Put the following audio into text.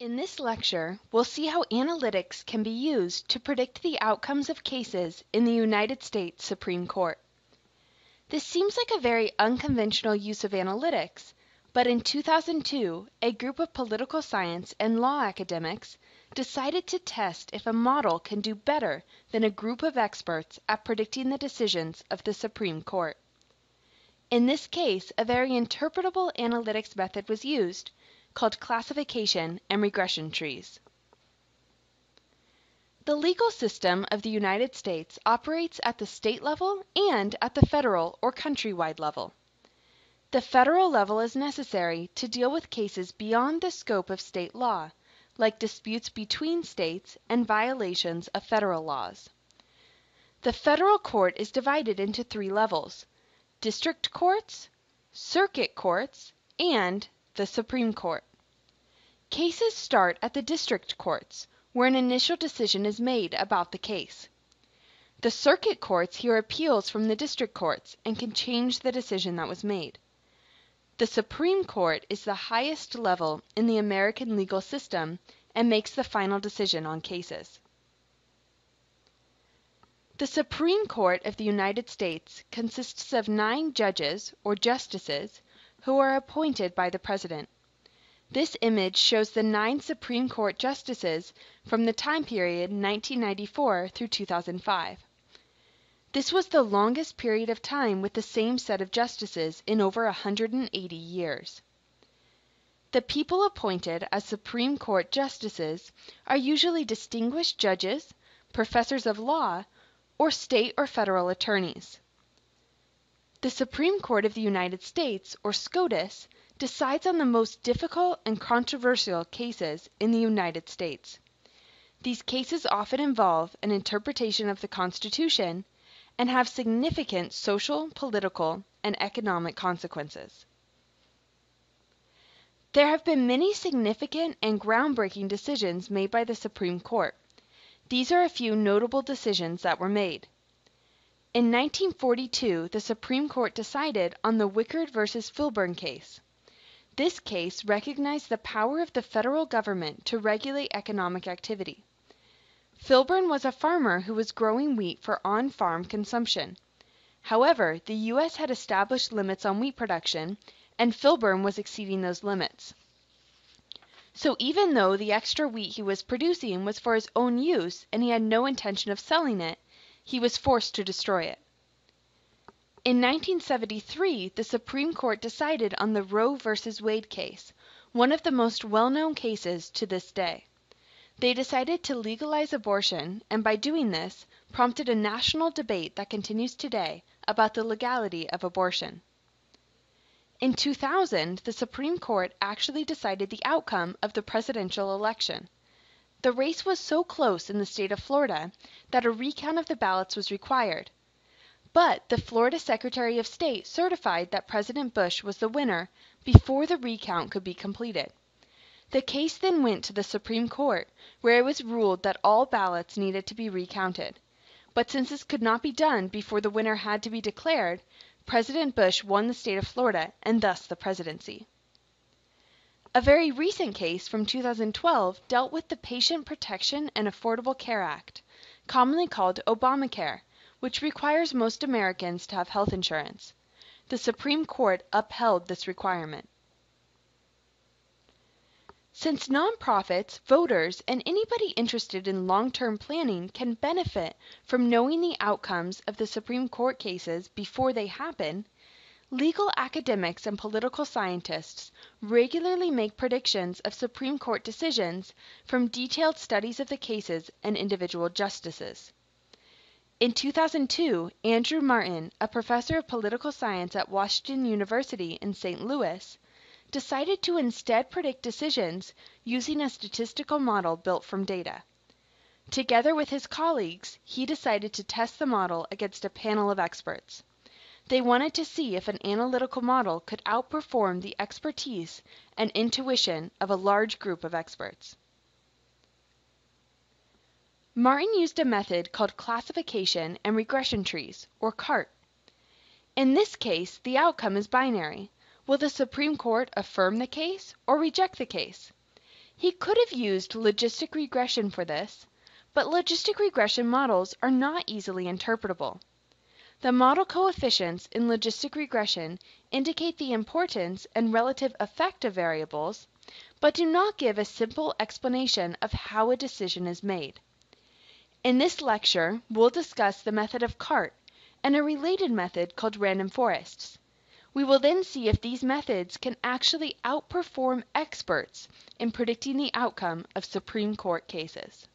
In this lecture, we'll see how analytics can be used to predict the outcomes of cases in the United States Supreme Court. This seems like a very unconventional use of analytics, but in 2002, a group of political science and law academics decided to test if a model can do better than a group of experts at predicting the decisions of the Supreme Court. In this case, a very interpretable analytics method was used called classification and regression trees. The legal system of the United States operates at the state level and at the federal or countrywide level. The federal level is necessary to deal with cases beyond the scope of state law, like disputes between states and violations of federal laws. The federal court is divided into three levels district courts, circuit courts, and the Supreme Court. Cases start at the district courts, where an initial decision is made about the case. The circuit courts hear appeals from the district courts and can change the decision that was made. The Supreme Court is the highest level in the American legal system and makes the final decision on cases. The Supreme Court of the United States consists of nine judges or justices who are appointed by the President. This image shows the nine Supreme Court justices from the time period 1994 through 2005. This was the longest period of time with the same set of justices in over 180 years. The people appointed as Supreme Court justices are usually distinguished judges, professors of law, or state or federal attorneys. The Supreme Court of the United States, or SCOTUS, decides on the most difficult and controversial cases in the United States. These cases often involve an interpretation of the Constitution and have significant social, political, and economic consequences. There have been many significant and groundbreaking decisions made by the Supreme Court. These are a few notable decisions that were made. In 1942, the Supreme Court decided on the Wickard v. Filburn case. This case recognized the power of the federal government to regulate economic activity. Filburn was a farmer who was growing wheat for on farm consumption. However, the U.S. had established limits on wheat production, and Filburn was exceeding those limits. So even though the extra wheat he was producing was for his own use and he had no intention of selling it, he was forced to destroy it. In 1973 the Supreme Court decided on the Roe v. Wade case, one of the most well known cases to this day. They decided to legalize abortion, and by doing this, prompted a national debate that continues today about the legality of abortion. In 2000, the Supreme Court actually decided the outcome of the presidential election. The race was so close in the state of Florida that a recount of the ballots was required. But the Florida Secretary of State certified that President Bush was the winner before the recount could be completed. The case then went to the Supreme Court, where it was ruled that all ballots needed to be recounted. But since this could not be done before the winner had to be declared, President Bush won the state of Florida and thus the presidency. A very recent case from 2012 dealt with the Patient Protection and Affordable Care Act, commonly called Obamacare, which requires most Americans to have health insurance. The Supreme Court upheld this requirement. Since nonprofits, voters, and anybody interested in long term planning can benefit from knowing the outcomes of the Supreme Court cases before they happen, legal academics and political scientists regularly make predictions of Supreme Court decisions from detailed studies of the cases and individual justices. In 2002, Andrew Martin, a professor of political science at Washington University in St. Louis, decided to instead predict decisions using a statistical model built from data. Together with his colleagues, he decided to test the model against a panel of experts. They wanted to see if an analytical model could outperform the expertise and intuition of a large group of experts. Martin used a method called classification and regression trees, or CART. In this case, the outcome is binary. Will the Supreme Court affirm the case or reject the case? He could have used logistic regression for this, but logistic regression models are not easily interpretable. The model coefficients in logistic regression indicate the importance and relative effect of variables, but do not give a simple explanation of how a decision is made. In this lecture we'll discuss the method of CART and a related method called random forests. We will then see if these methods can actually outperform experts in predicting the outcome of Supreme Court cases.